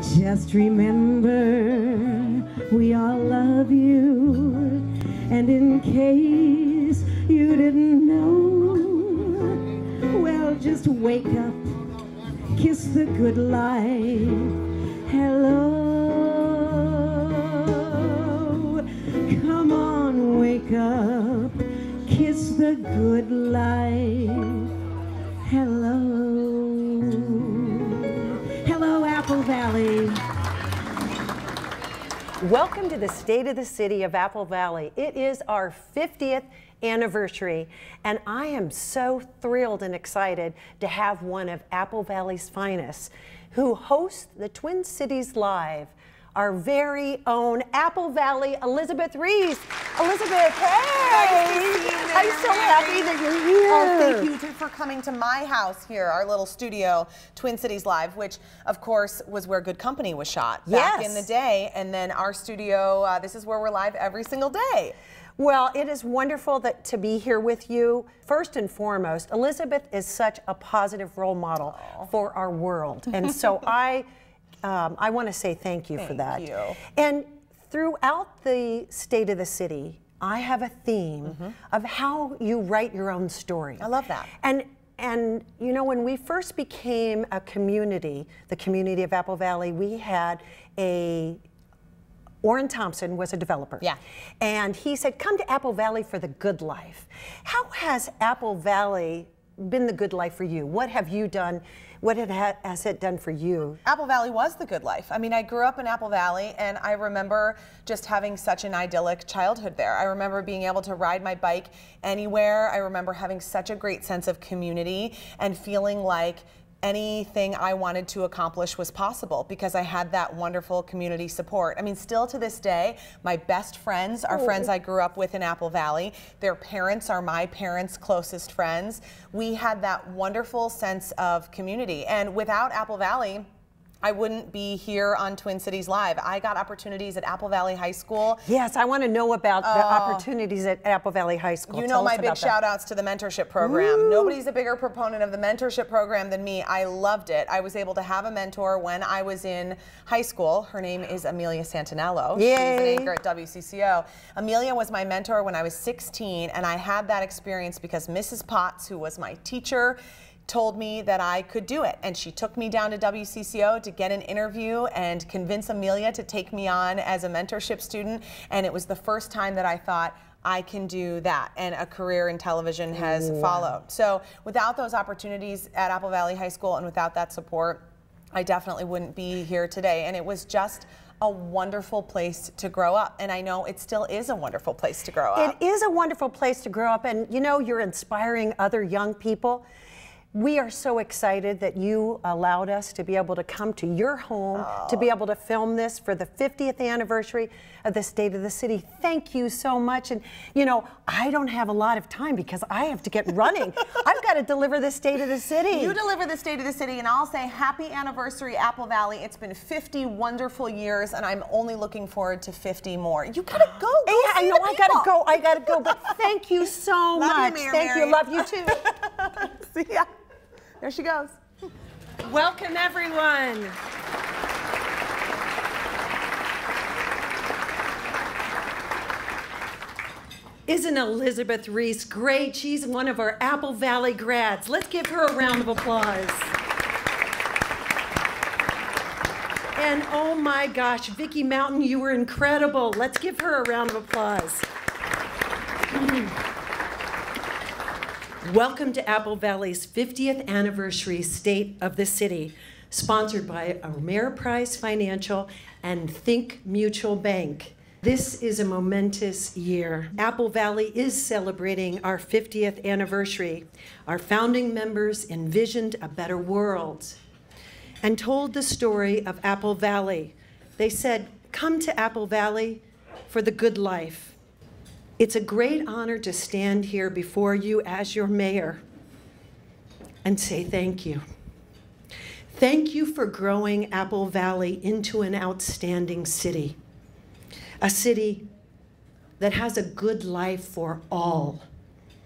Just remember, we all love you. And in case you didn't know, well, just wake up, kiss the good life. Hello. Come on, wake up, kiss the good life. Hello. Valley. Welcome to the State of the City of Apple Valley. It is our 50th anniversary, and I am so thrilled and excited to have one of Apple Valley's finest who hosts the Twin Cities Live, our very own Apple Valley Elizabeth Ries. Elizabeth, hey! I'm so happy that you're here. Oh, thank you for coming to my house here, our little studio, Twin Cities Live, which of course was where Good Company was shot back Yes. in the day. And then our studio, uh, this is where we're live every single day. Well, it is wonderful that to be here with you. First and foremost, Elizabeth is such a positive role model for our world, and so I, um, I want to say thank you for Thank that. you. And throughout the state of the city, I have a theme of how you write your own story. I love that. And and you know, when we first became a community, the community of Apple Valley, we had a Orrin Thompson was a developer. Yeah. And he said, come to Apple Valley for the good life. How has Apple Valley been the good life for you? What have you done? What it ha- has it done for you? Apple Valley was the good life. I mean, I grew up in Apple Valley and I remember just having such an idyllic childhood there. I remember being able to ride my bike anywhere. I remember having such a great sense of community and feeling like anything I wanted to accomplish was possible because I had that wonderful community support. I mean, still to this day, my best friends are friends I grew up with in Apple Valley. Their parents are my parents' closest friends. We had that wonderful sense of community. And without Apple Valley, I wouldn't be here on Twin Cities Live. I got opportunities at Apple Valley High School. Yes, I want to know about the oh. opportunities at Apple Valley High School. You know Tell my big shout outs to the mentorship program. Nobody's a bigger proponent of the mentorship program than me. I loved it. I was able to have a mentor when I was in high school. Her name is Amelia Santinello. She's an anchor at WCCO. Amelia was my mentor when I was 16, and I had that experience because Mrs. Potts, who was my teacher, told me that I could do it. And she took me down to WCCO to get an interview and convince Amelia to take me on as a mentorship student. And it was the first time that I thought, I can do that. And a career in television has followed. So without those opportunities at Apple Valley High School and without that support, I definitely wouldn't be here today. And it was just a wonderful place to grow up. And I know it still is a wonderful place to grow up. It is a wonderful place to grow up, and you know, you're inspiring other young people. We are so excited that you allowed us to be able to come to your home to be able to film this for the 50th anniversary of the State of the City. Thank you so much. And you know, I don't have a lot of time because I have to get running. I've got to deliver the State of the City. You deliver the state of the city, and I'll say happy anniversary, Apple Valley. It's been 50 wonderful years, and I'm only looking forward to 50 more. You gotta go. go yeah, I know I gotta go. I gotta go. But thank you so Love you, much. Mayor thank Mary. you. Love you too. See ya. There she goes. Welcome, everyone. Isn't Elizabeth Ries great? She's one of our Apple Valley grads. Let's give her a round of applause. And oh my gosh, Vicki Mountain, you were incredible. Let's give her a round of applause. Welcome to Apple Valley's 50th anniversary State of the City, sponsored by Ameriprise Financial and Think Mutual Bank. This is a momentous year. Apple Valley is celebrating our 50th anniversary. Our founding members envisioned a better world and told the story of Apple Valley. They said, Come to Apple Valley for the good life. It's a great honor to stand here before you as your mayor and say thank you. Thank you for growing Apple Valley into an outstanding city, a city that has a good life for all.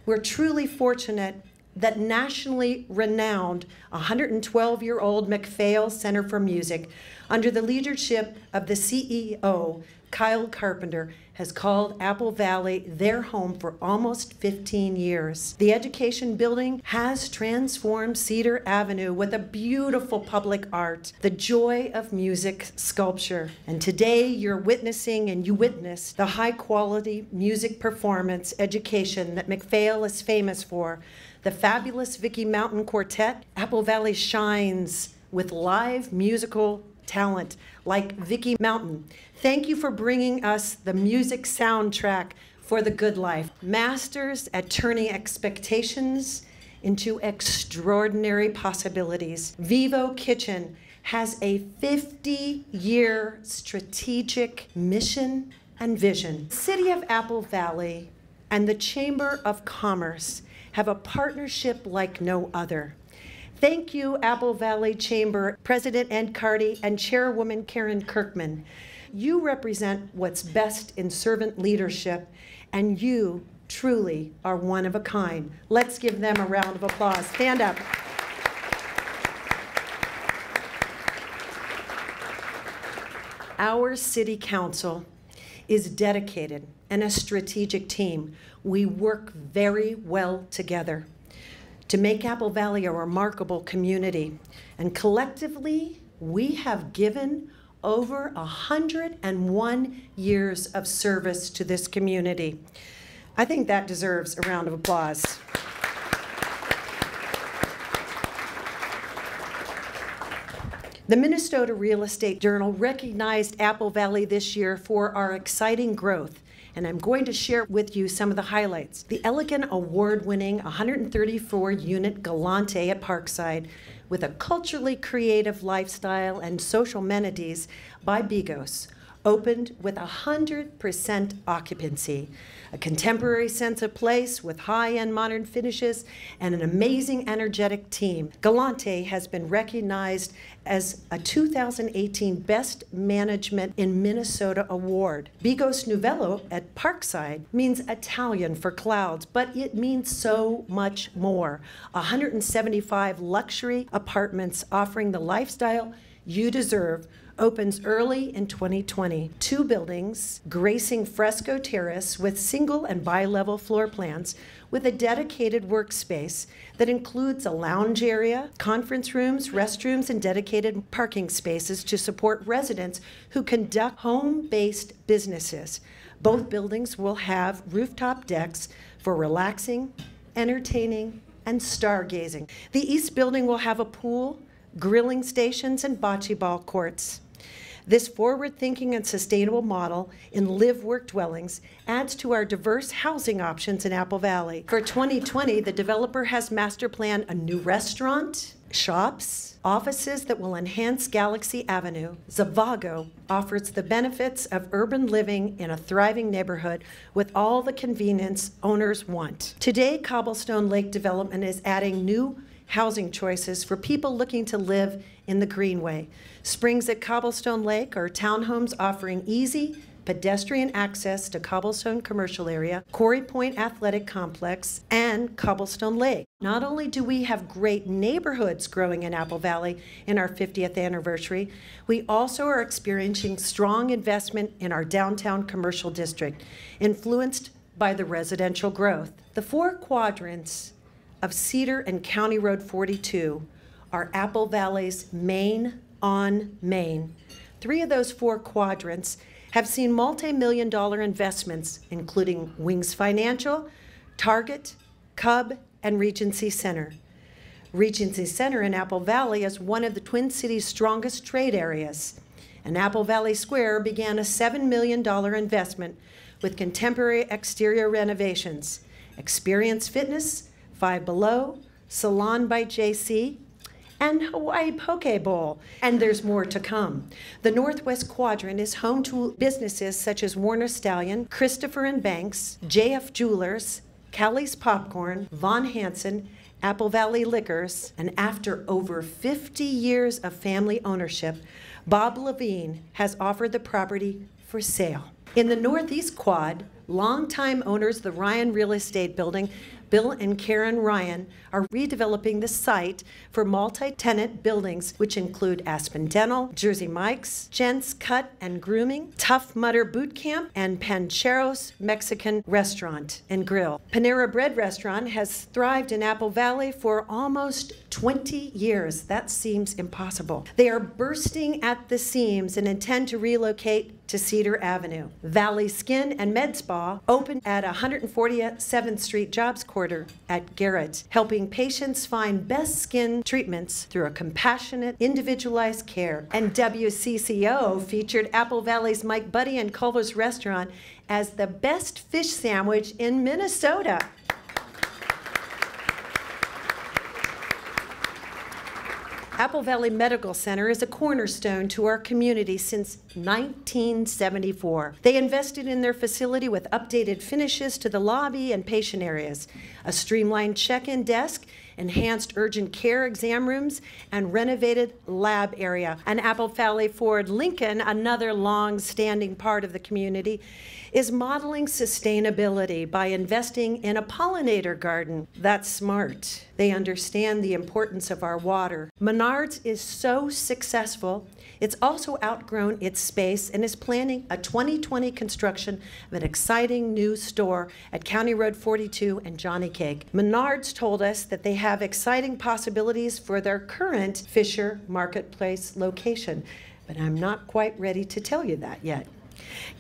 We're truly fortunate that nationally renowned 112 year old MacPhail Center for Music, under the leadership of the CEO, Kyle Carpenter, has called Apple Valley their home for almost 15 years. The education building has transformed Cedar Avenue with a beautiful public art, the joy of music sculpture. And today you're witnessing and you witness the high quality music performance education that MacPhail is famous for. The fabulous Vicky Mountain Quartet, Apple Valley shines with live musical talent like Vicky Mountain. Thank you for bringing us the music soundtrack for the good life. Masters at turning expectations into extraordinary possibilities. Vivo Kitchen has a 50 year strategic mission and vision. City of Apple Valley and the Chamber of Commerce have a partnership like no other. Thank you, Apple Valley Chamber President Ed Carty and Chairwoman Karen Kirkman. You represent what's best in servant leadership, and you truly are one of a kind. Let's give them a round of applause. Stand up. Our City Council is dedicated and a strategic team. We work very well together to make Apple Valley a remarkable community. And collectively, we have given over 101 years of service to this community. I think that deserves a round of applause. The Minnesota Real Estate Journal recognized Apple Valley this year for our exciting growth and I'm going to share with you some of the highlights. The Elegant Award winning 134 unit Galante at Parkside with a culturally creative lifestyle and social amenities by Bigos opened with 100% occupancy, a contemporary sense of place with high-end modern finishes, and an amazing energetic team. Galante has been recognized as a 2018 Best Management in Minnesota award. Bigos Nuovo at Parkside means Italian for clouds, but it means so much more. 175 luxury apartments offering the lifestyle you deserve opens early in 2020. Two buildings gracing Fresco Terrace with single and bi-level floor plans with a dedicated workspace that includes a lounge area, conference rooms, restrooms, and dedicated parking spaces to support residents who conduct home-based businesses. Both buildings will have rooftop decks for relaxing, entertaining, and stargazing. The East Building will have a pool, grilling stations, and bocce ball courts. This forward thinking and sustainable model in live work dwellings adds to our diverse housing options in Apple Valley. For 2020, the developer has master planned a new restaurant, shops, offices that will enhance Galaxy Avenue. Zvago offers the benefits of urban living in a thriving neighborhood with all the convenience owners want. Today, Cobblestone Lake Development is adding new housing choices for people looking to live in the Greenway. Springs at Cobblestone Lake are townhomes offering easy pedestrian access to Cobblestone Commercial Area, Quarry Point Athletic Complex, and Cobblestone Lake. Not only do we have great neighborhoods growing in Apple Valley in our 50th anniversary, we also are experiencing strong investment in our downtown commercial district, influenced by the residential growth. The four quadrants of Cedar and County Road 42 are Apple Valley's main on Main. Three of those four quadrants have seen multi-million dollar investments, including Wings Financial, Target, Cub, and Regency Center. Regency Center in Apple Valley is one of the Twin Cities' strongest trade areas. And Apple Valley Square began a $7 million investment with contemporary exterior renovations, Experience Fitness, Five Below, Salon by JC, and Hawaii Poke Bowl. And there's more to come. The Northwest Quadrant is home to businesses such as Warner Stellian, Christopher and Banks, JF Jewelers, Callie's Popcorn, Von Hansen, Apple Valley Liquors, and after over 50 years of family ownership, Bob Levine has offered the property for sale. In the Northeast Quad, longtime owners, the Ryan Real Estate Building, Bill and Karen Ryan, are redeveloping the site for multi-tenant buildings, which include Aspen Dental, Jersey Mike's, Gents Cut and Grooming, Tough Mudder Boot Camp, and Pancheros Mexican Restaurant and Grill. Panera Bread Restaurant has thrived in Apple Valley for almost 20 years. That seems impossible. They are bursting at the seams and intend to relocate to Cedar Avenue. Valley Skin and Med Spa opened at 147th Street Jobs Quarter at Garrett, helping patients find best skin treatments through a compassionate, individualized care. And WCCO featured Apple Valley's Mike Buddy and Culver's Restaurant as the best fish sandwich in Minnesota. Apple Valley Medical Center is a cornerstone to our community since 1974. They invested in their facility with updated finishes to the lobby and patient areas, a streamlined check-in desk, enhanced urgent care exam rooms, and renovated lab area. And Apple Valley Ford Lincoln, another long-standing part of the community, is modeling sustainability by investing in a pollinator garden. That's smart. They understand the importance of our water. Menards is so successful, it's also outgrown its space and is planning a 2020 construction of an exciting new store at County Road 42 and Johnny Cake. Menards told us that they have exciting possibilities for their current Fischer Marketplace location, but I'm not quite ready to tell you that yet.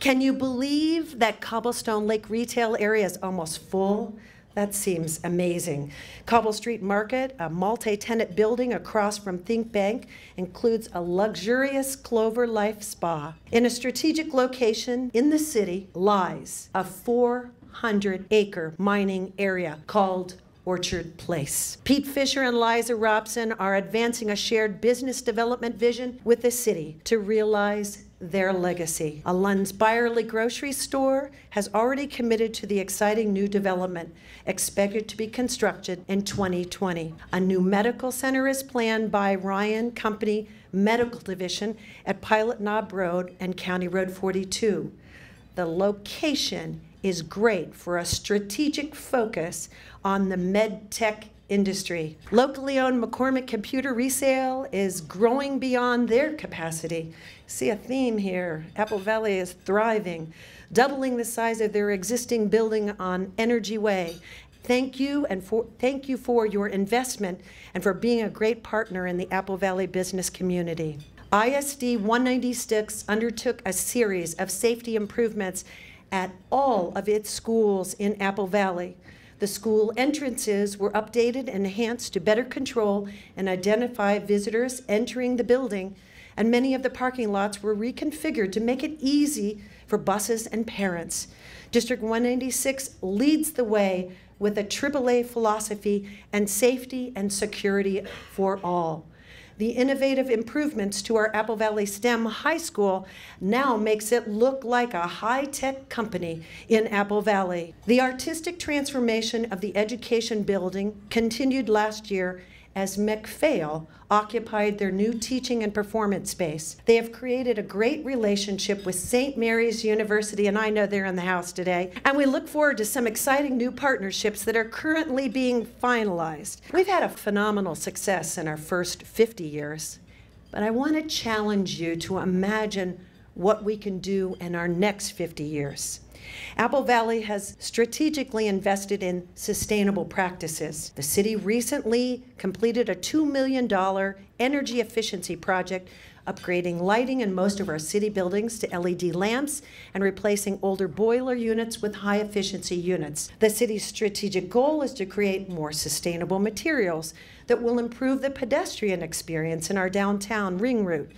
Can you believe that Cobblestone Lake retail area is almost full? That seems amazing. Cobble Street Market, a multi-tenant building across from Think Bank, includes a luxurious Clover Life spa. In a strategic location in the city lies a 400-acre mining area called Orchard Place. Pete Fischer and Liza Robson are advancing a shared business development vision with the city to realize their legacy. A Lunds Byerly grocery store has already committed to the exciting new development, expected to be constructed in 2020. A new medical center is planned by Ryan Company Medical Division at Pilot Knob Road and County Road 42. The location is great for a strategic focus on the med tech industry. Locally owned McCormick Computer Resale is growing beyond their capacity. See a theme here. Apple Valley is thriving, doubling the size of their existing building on Energy Way. Thank you and for thank you for your investment and for being a great partner in the Apple Valley business community. ISD 196 undertook a series of safety improvements at all of its schools in Apple Valley. The school entrances were updated and enhanced to better control and identify visitors entering the building, and many of the parking lots were reconfigured to make it easy for buses and parents. District 196 leads the way with a AAA philosophy and safety and security for all. The innovative improvements to our Apple Valley STEM High School now makes it look like a high-tech company in Apple Valley. The artistic transformation of the education building continued last year as MacPhail occupied their new teaching and performance space. They have created a great relationship with St. Mary's University, and I know they're in the house today, and we look forward to some exciting new partnerships that are currently being finalized. We've had a phenomenal success in our first 50 years, but I want to challenge you to imagine what we can do in our next 50 years. Apple Valley has strategically invested in sustainable practices. The city recently completed a $2 million energy efficiency project upgrading lighting in most of our city buildings to LED lamps and replacing older boiler units with high efficiency units. The city's strategic goal is to create more sustainable materials that will improve the pedestrian experience in our downtown ring route.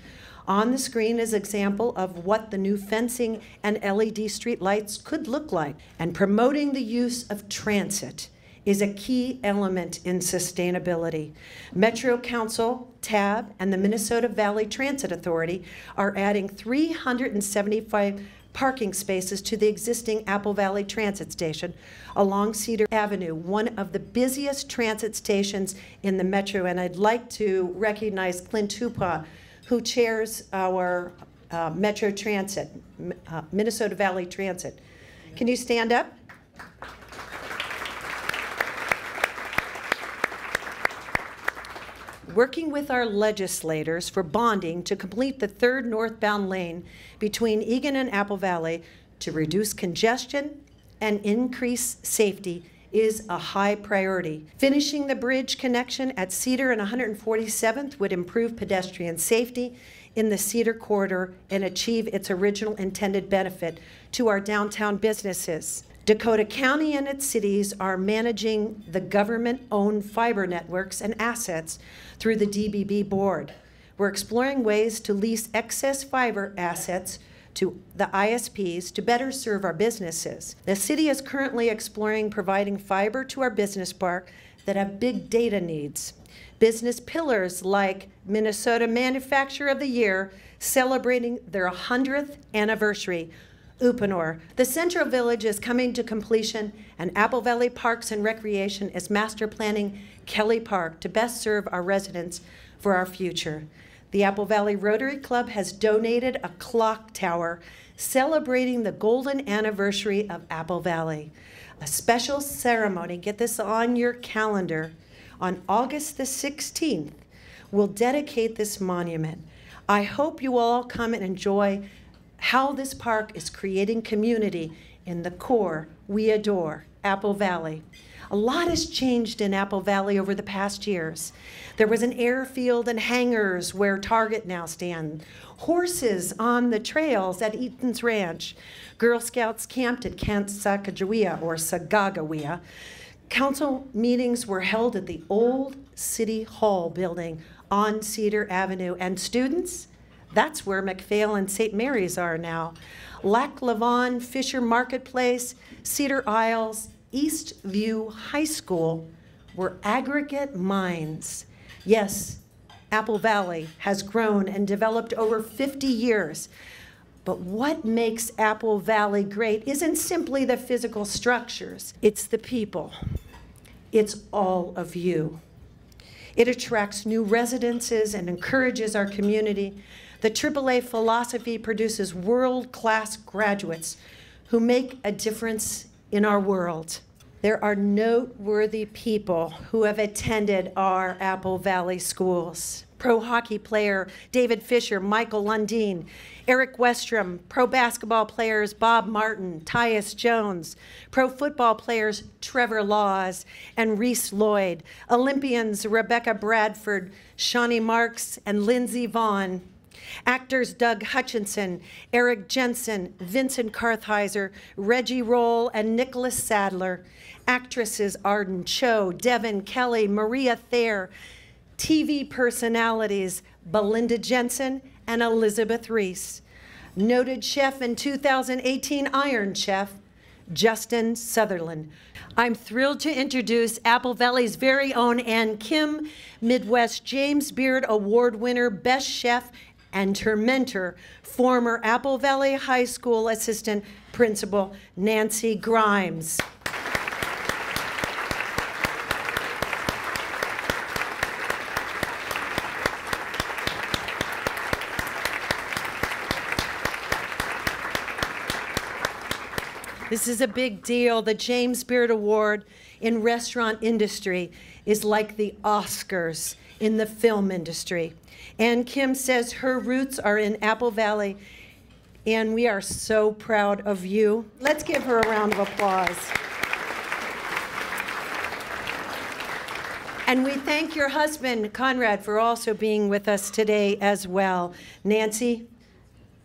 On the screen is an example of what the new fencing and LED street lights could look like. And promoting the use of transit is a key element in sustainability. Metro Council, TAB, and the Minnesota Valley Transit Authority are adding 375 parking spaces to the existing Apple Valley Transit Station along Cedar Avenue, one of the busiest transit stations in the metro. And I'd like to recognize Clint Hooppaw, who chairs our uh, Metro Transit, uh, Minnesota Valley Transit. Can you stand up? Working with our legislators for bonding to complete the third northbound lane between Eagan and Apple Valley to reduce congestion and increase safety is a high priority. Finishing the bridge connection at Cedar and 147th would improve pedestrian safety in the Cedar corridor and achieve its original intended benefit to our downtown businesses. Dakota County and its cities are managing the government-owned fiber networks and assets through the DBB board. We're exploring ways to lease excess fiber assets to the ISPs to better serve our businesses. The city is currently exploring providing fiber to our business park that have big data needs. Business pillars like Minnesota Manufacturer of the Year celebrating their 100th anniversary Uponor. The Central Village is coming to completion, and Apple Valley Parks and Recreation is master planning Kelly Park to best serve our residents for our future. The Apple Valley Rotary Club has donated a clock tower celebrating the golden anniversary of Apple Valley. A special ceremony, get this on your calendar, on August the 16th, will dedicate this monument. I hope you all come and enjoy how this park is creating community in the core we adore, Apple Valley. A lot has changed in Apple Valley over the past years. There was an airfield and hangars where Target now stands, horses on the trails at Eaton's Ranch, Girl Scouts camped at Camp Sacagawea or Sagagawea. Council meetings were held at the old City Hall building on Cedar Avenue, and students that's where MacPhail and St. Mary's are now. Lac La Fischer Marketplace, Cedar Isles, Eastview High School were aggregate mines. Yes, Apple Valley has grown and developed over 50 years. But what makes Apple Valley great isn't simply the physical structures, it's the people. It's all of you. It attracts new residences and encourages our community the AAA philosophy produces world-class graduates who make a difference in our world. There are noteworthy people who have attended our Apple Valley schools. Pro hockey player David Fischer, Michael Lundin, Erik Westrum, pro basketball players Bob Martin, Tyus Jones, pro football players Trevor Laws and Reese Lloyd, Olympians Rebecca Bradford, Shawnee Marks, and Lindsey Vonn, Actors Doug Hutchinson, Eric Jensen, Vincent Kartheiser, Reggie Roll, and Nicholas Sadler. Actresses Arden Cho, Devin Kelly, Maria Thayer. TV personalities Belinda Jensen and Elizabeth Ries. Noted chef and 2018 Iron Chef, Justin Sutherland. I'm thrilled to introduce Apple Valley's very own Ann Kim, Midwest James Beard Award winner, Best Chef, and her mentor, former Apple Valley High School Assistant Principal Nancy Grimes. This is a big deal. The James Beard Award in restaurant industry is like the Oscars in the film industry. And Kim says her roots are in Apple Valley, and we are so proud of you. Let's give her a round of applause. And we thank your husband, Conrad, for also being with us today as well. Nancy,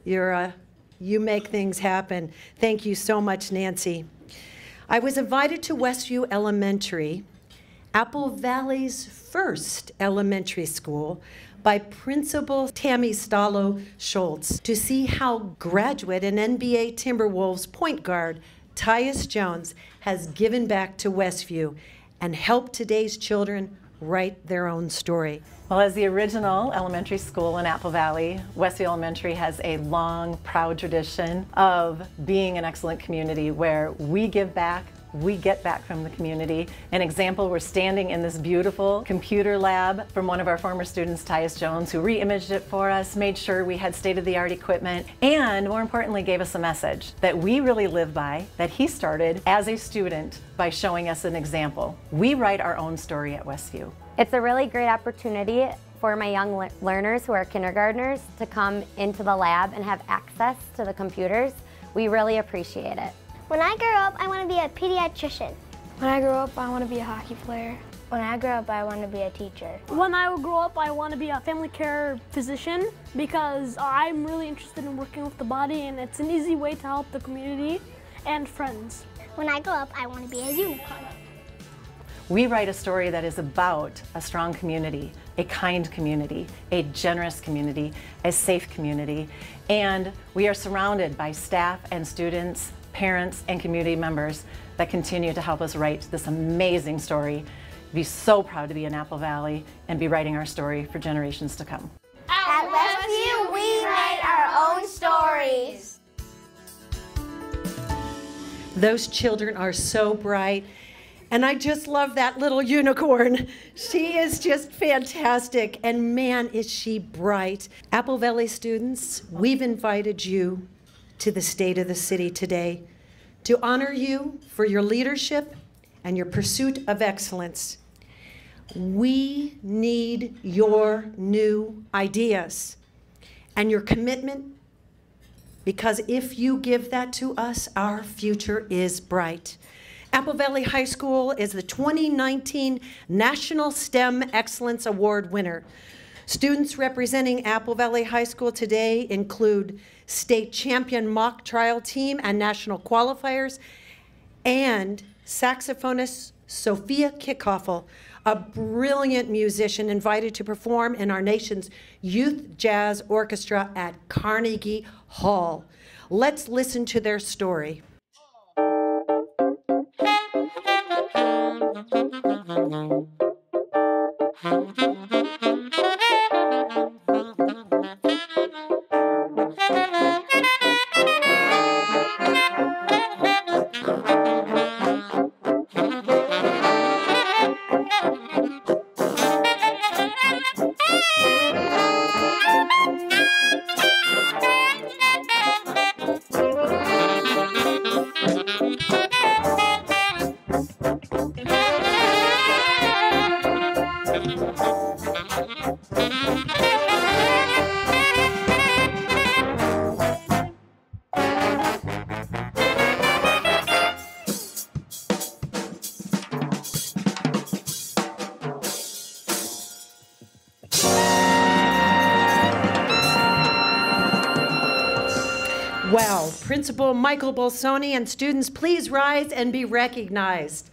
you're a, you make things happen. Thank you so much, Nancy. I was invited to Westview Elementary, Apple Valley's first elementary school, by Principal Tammy Stallo Schultz to see how graduate and NBA Timberwolves point guard Tyus Jones has given back to Westview and helped today's children write their own story. Well, as the original elementary school in Apple Valley, Westview Elementary has a long, proud tradition of being an excellent community where we give back we get back from the community. An example, we're standing in this beautiful computer lab from one of our former students, Tyus Jones, who re-imaged it for us, made sure we had state-of-the-art equipment, and more importantly, gave us a message that we really live by, that he started as a student by showing us an example. We write our own story at Westview. It's a really great opportunity for my young le learners who are kindergartners to come into the lab and have access to the computers. We really appreciate it. When I grow up, I want to be a pediatrician. When I grow up, I want to be a hockey player. When I grow up, I want to be a teacher. When I grow up, I want to be a family care physician because I'm really interested in working with the body and it's an easy way to help the community and friends. When I grow up, I want to be a unicorn. We write a story that is about a strong community, a kind community, a generous community, a safe community, and we are surrounded by staff and students, parents, and community members that continue to help us write this amazing story. Be so proud to be in Apple Valley and be writing our story for generations to come. At Westview, we write our own stories. Those children are so bright. And I just love that little unicorn. She is just fantastic. And man, is she bright. Apple Valley students, we've invited you to the state of the city today to honor you for your leadership and your pursuit of excellence. We need your new ideas and your commitment because if you give that to us, our future is bright. Apple Valley High School is the 2019 National STEM Excellence Award winner. Students representing Apple Valley High School today include state champion mock trial team and national qualifiers, and saxophonist Sophia Kickoffel, a brilliant musician invited to perform in our nation's youth jazz orchestra at Carnegie Hall. Let's listen to their story. Principal Michael Bolsoni and students, please rise and be recognized.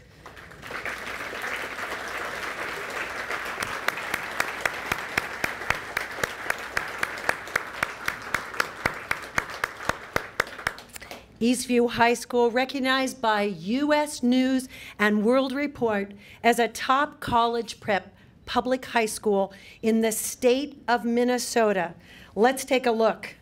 Eastview High School recognized by U.S. News and World Report as a top college prep public high school in the state of Minnesota. Let's take a look.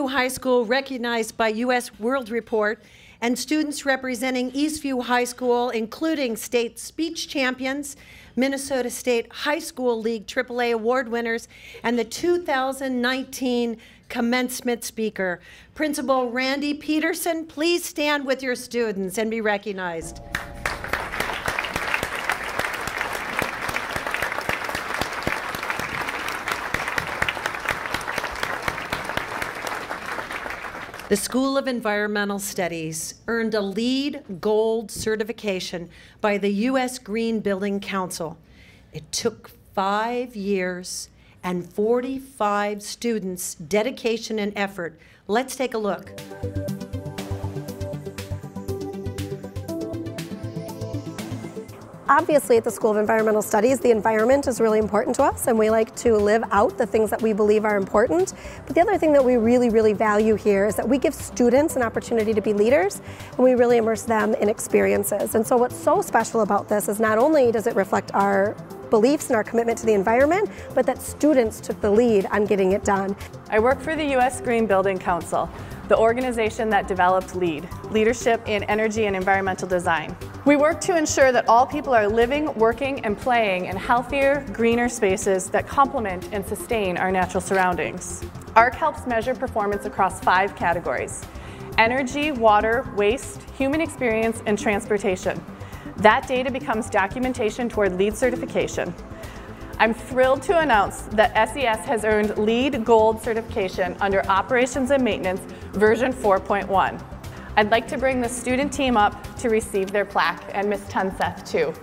Eastview High School recognized by U.S. World Report and students representing Eastview High School, including state speech champions, Minnesota State High School League AAA award winners, and the 2019 commencement speaker. Principal Randy Peterson, please stand with your students and be recognized. The School of Environmental Studies earned a LEED Gold certification by the U.S. Green Building Council. It took five years and 45 students' dedication and effort. Let's take a look. Obviously, at the School of Environmental Studies, the environment is really important to us, and we like to live out the things that we believe are important. But the other thing that we really, really value here is that we give students an opportunity to be leaders, and we really immerse them in experiences. And so, what's so special about this is not only does it reflect our beliefs and our commitment to the environment, but that students took the lead on getting it done. I work for the U.S. Green Building Council, the organization that developed LEED, Leadership in Energy and Environmental Design. We work to ensure that all people are living, working, and playing in healthier, greener spaces that complement and sustain our natural surroundings. ARC helps measure performance across five categories energy, water, waste, human experience, and transportation. That data becomes documentation toward LEED certification. I'm thrilled to announce that SES has earned LEED Gold certification under Operations and Maintenance version 4.1. I'd like to bring the student team up to receive their plaque and Ms. Tunseth too.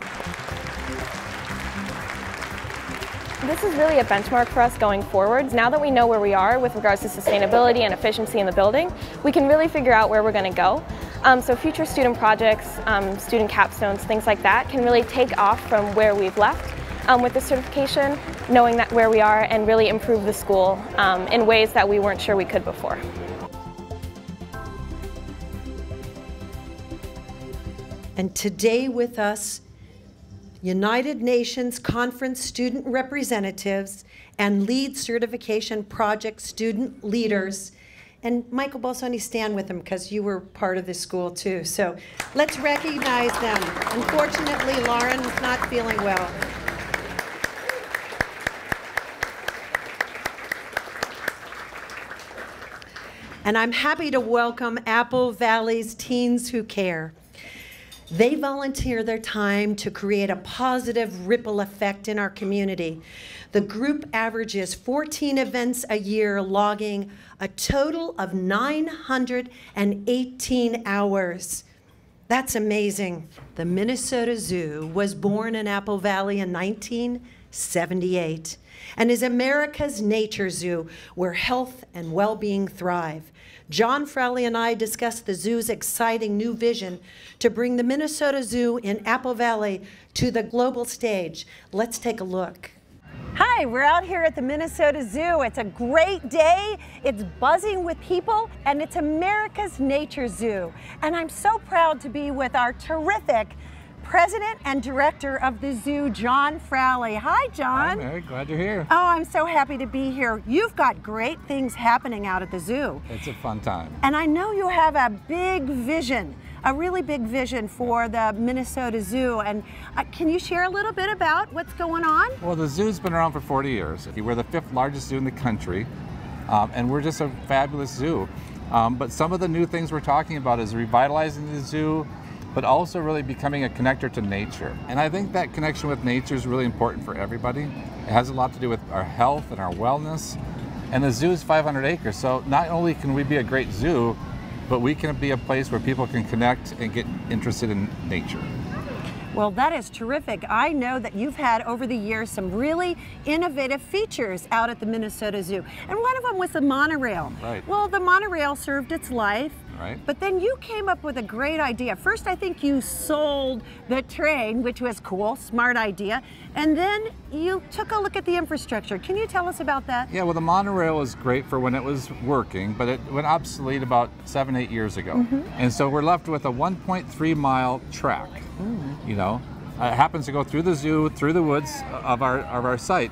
This is really a benchmark for us going forward. Now that we know where we are with regards to sustainability and efficiency in the building, we can really figure out where we're going to go. Um, so future student projects, um, student capstones, things like that can really take off from where we've left um, with the certification, knowing that where we are and really improve the school um, in ways that we weren't sure we could before. And today with us, United Nations Conference student representatives and LEED certification project student leaders. And Michael Bolsoni, stand with them because you were part of this school too. So let's recognize them. Unfortunately, Lauren is not feeling well. And I'm happy to welcome Apple Valley's Teens Who Care. They volunteer their time to create a positive ripple effect in our community. The group averages 14 events a year, logging a total of 918 hours. That's amazing. The Minnesota Zoo was born in Apple Valley in 1978 and is America's nature zoo where health and well being thrive. John Frawley and I discussed the zoo's exciting new vision to bring the Minnesota Zoo in Apple Valley to the global stage. Let's take a look. Hi, we're out here at the Minnesota Zoo. It's a great day. It's buzzing with people, and it's America's Nature Zoo. And I'm so proud to be with our terrific President and Director of the zoo, John Frawley. Hi, John. Hi, Mary. Glad you're here. Oh, I'm so happy to be here. You've got great things happening out at the zoo. It's a fun time. And I know you have a big vision, a really big vision for the Minnesota Zoo. And uh, can you share a little bit about what's going on? Well, the zoo's been around for 40 years. We're the fifth largest zoo in the country, um, and we're just a fabulous zoo. Um, but some of the new things we're talking about is revitalizing the zoo, but also really becoming a connector to nature. And I think that connection with nature is really important for everybody. It has a lot to do with our health and our wellness. And the zoo is 500 acres, so not only can we be a great zoo, but we can be a place where people can connect and get interested in nature. Well, that is terrific. I know that you've had over the years some really innovative features out at the Minnesota Zoo. And one of them was the monorail. Right. Well, the monorail served its life. Right. But then you came up with a great idea. First, I think you sold the train, which was cool, smart idea. And then you took a look at the infrastructure. Can you tell us about that? Yeah, well, the monorail was great for when it was working, but it went obsolete about seven, eight years ago. Mhm. And so we're left with a 1.3 mile track. You know, it happens to go through the zoo, through the woods of our of our site.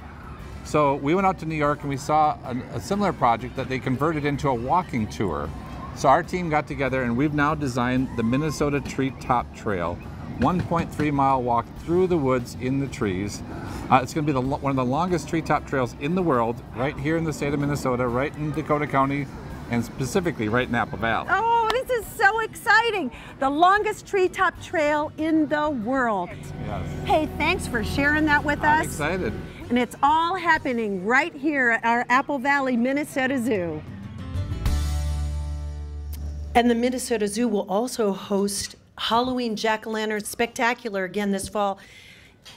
So we went out to New York and we saw a, a similar project that they converted into a walking tour. So our team got together and we've now designed the Minnesota Treetop Trail, 1.3 mile walk through the woods in the trees. Uh, it's going to be the, one of the longest treetop trails in the world, right here in the state of Minnesota, right in Dakota County, and specifically right in Apple Valley. Oh, this is so exciting. The longest treetop trail in the world. Yes. Hey, thanks for sharing that with I'm us. excited. And it's all happening right here at our Apple Valley, Minnesota Zoo. And the Minnesota Zoo will also host Halloween Jack O' Lantern Spectacular again this fall.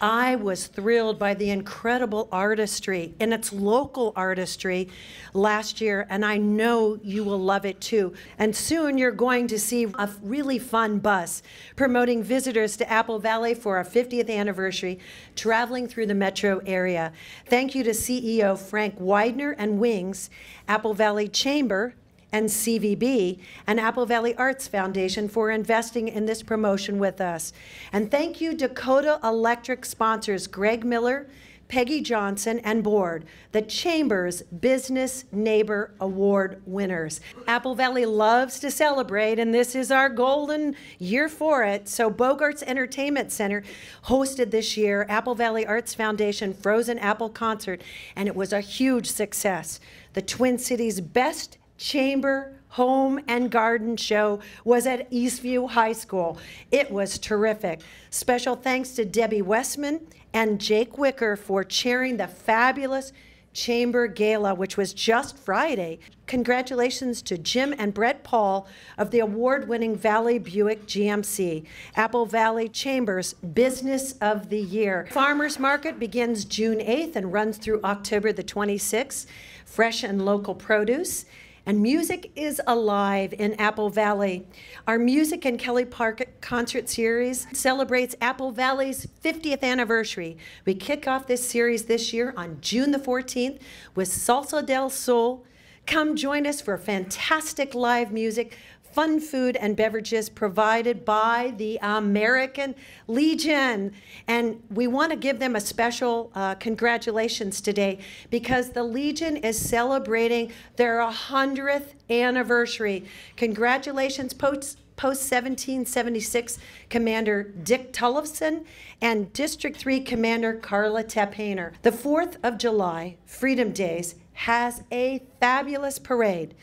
I was thrilled by the incredible artistry and its local artistry last year, and I know you will love it too. And soon you're going to see a really fun bus promoting visitors to Apple Valley for our 50th anniversary, traveling through the metro area. Thank you to CEO Frank Weidner and Wings, Apple Valley Chamber, and CVB and Apple Valley Arts Foundation for investing in this promotion with us. And thank you Dakota Electric sponsors Greg Miller, Peggy Johnson, and board, the Chamber's Business Neighbor Award winners. Apple Valley loves to celebrate, and this is our golden year for it. So, Bogart's Entertainment Center hosted this year Apple Valley Arts Foundation Frozen Apple Concert, and it was a huge success. The Twin Cities' best chamber home and garden show was at Eastview High School. It was terrific. Special thanks to Debbie Westman and Jake Wicker for chairing the fabulous Chamber Gala, which was just Friday. Congratulations to Jim and Brett Paul of the award winning Valley Buick GMC, Apple Valley Chambers Business of the Year. Farmers Market begins June 8th and runs through October the 26th. Fresh and local produce and music is alive in Apple Valley. Our Music in Kelly Park concert series celebrates Apple Valley's 50th anniversary. We kick off this series this year on June the 14th with Salsa del Sol. Come join us for fantastic live music fun food and beverages provided by the American Legion. And we want to give them a special uh, congratulations today because the Legion is celebrating their 100th anniversary. Congratulations, post. Post 1776 Commander Dick Tullifson and District 3 Commander Carla Tepainer. The 4th of July, Freedom Days, has a fabulous parade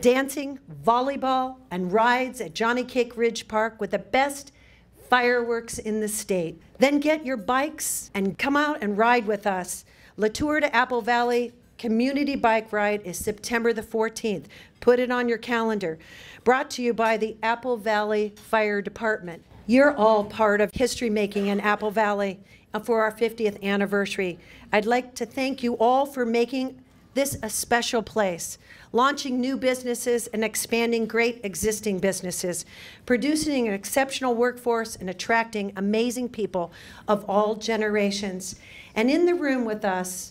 dancing, volleyball, and rides at Johnny Cake Ridge Park with the best fireworks in the state. Then get your bikes and come out and ride with us. Le Tour de Apple Valley Community Bike Ride is September the 14th. Put it on your calendar. Brought to you by the Apple Valley Fire Department. You're all part of history making in Apple Valley uh, for our 50th anniversary. I'd like to thank you all for making this a special place, launching new businesses and expanding great existing businesses, producing an exceptional workforce and attracting amazing people of all generations. And in the room with us,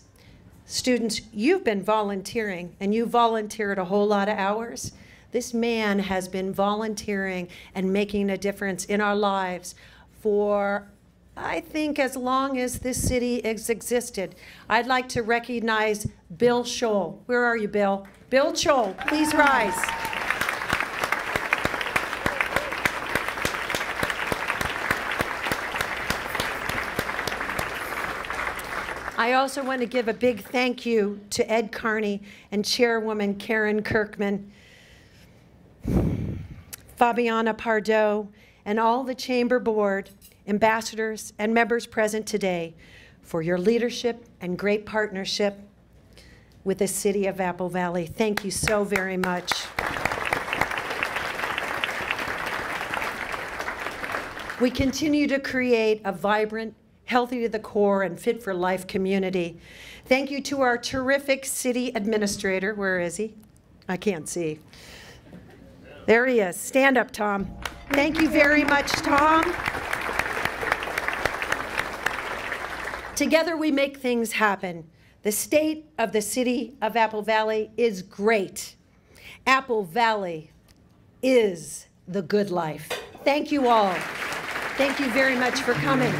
students, you've been volunteering and you volunteered a whole lot of hours. This man has been volunteering and making a difference in our lives for I think as long as this city has existed, I'd like to recognize Bill Scholl. Where are you, Bill? Bill Scholl, please rise. I also want to give a big thank you to Ed Kearney and Chairwoman Karen Kirkman, Fabiana Pardo, and all the Chamber Board ambassadors, and members present today for your leadership and great partnership with the City of Apple Valley. Thank you so very much. We continue to create a vibrant, healthy to the core, and fit for life community. Thank you to our terrific city administrator. Where is he? I can't see. There he is. Stand up, Tom. Thank you very much, Tom. Together we make things happen. The state of the city of Apple Valley is great. Apple Valley is the good life. Thank you all. Thank you very much for coming.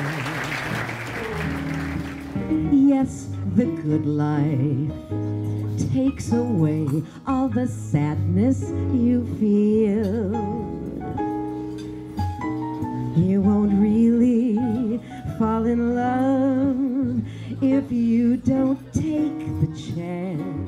Yes, the good life takes away all the sadness you feel. You won't really fall in love if you don't take the chance